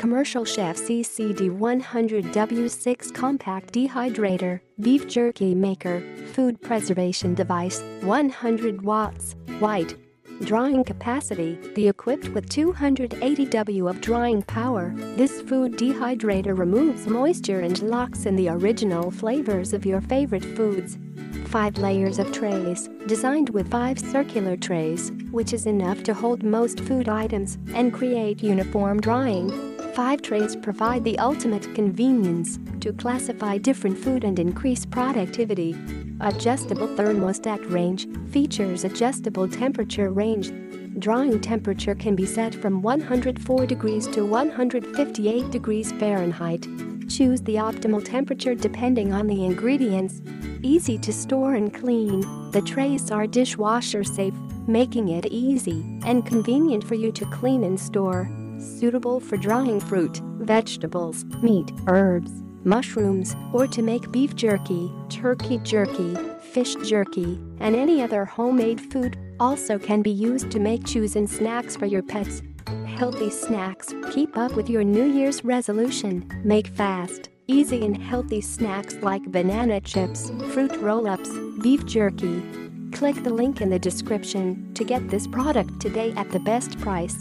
Commercial Chef CCD 100W6 Compact Dehydrator, Beef Jerky Maker, Food Preservation Device, 100 watts, white. Drying capacity, the equipped with 280 W of drying power, this food dehydrator removes moisture and locks in the original flavors of your favorite foods. 5 layers of trays, designed with 5 circular trays, which is enough to hold most food items and create uniform drying. 5 trays provide the ultimate convenience to classify different food and increase productivity. Adjustable thermostat range features adjustable temperature range. Drying temperature can be set from 104 degrees to 158 degrees Fahrenheit. Choose the optimal temperature depending on the ingredients. Easy to store and clean, the trays are dishwasher safe, making it easy and convenient for you to clean and store. Suitable for drying fruit, vegetables, meat, herbs, mushrooms, or to make beef jerky, turkey jerky, fish jerky, and any other homemade food, also can be used to make chews and snacks for your pets. Healthy snacks, keep up with your New Year's resolution, make fast, easy and healthy snacks like banana chips, fruit roll-ups, beef jerky. Click the link in the description to get this product today at the best price.